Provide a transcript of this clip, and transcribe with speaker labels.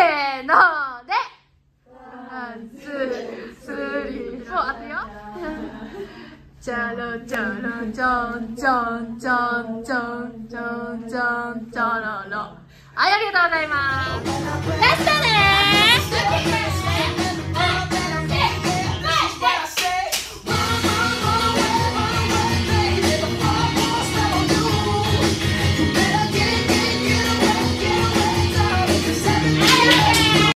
Speaker 1: ーので。 one two three four あてよ。チャロチャロチョンチョンチョンチョンチョンチョンチョロロ。はいありがとうございます。